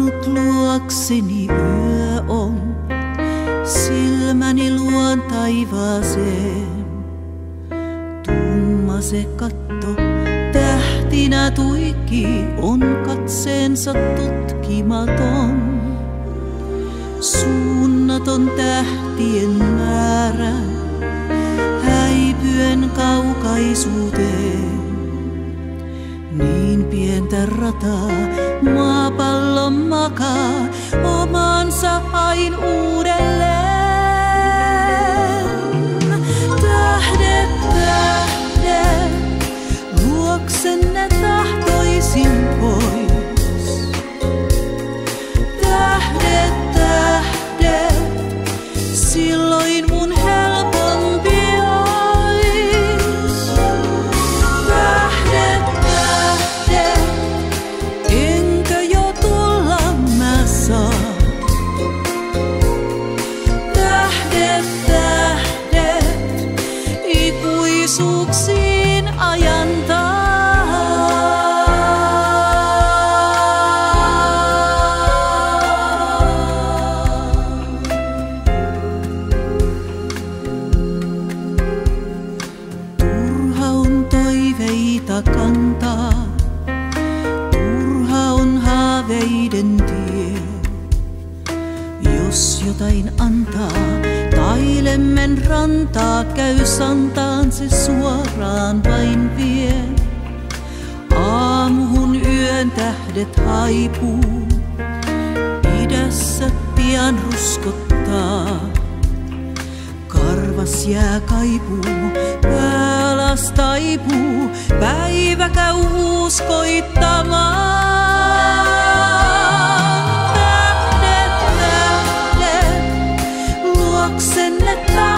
Ilokseni yö on, silmäni luon taivaaseen. Tumma se katto, tähtinä tuikki, on katseensa tutkimaton. Suunnaton tähtien määrä, häipyen kaukaisuuteen. Niin pientä rataa maapallon makaa omansa ain uudelleen. Tähdet, tähdet, luoksenne tahtoisin pois. Tähdet, tähdet, silloin mun jotain antaa, tailemmen rantaa käy santaan se suoraan vain vie. Aamuhun yön tähdet haipuu, idässä pian ruskottaa. Karvas jää kaipuu, pää alas taipuu, päivä käy uuskoittamaan. in the dark.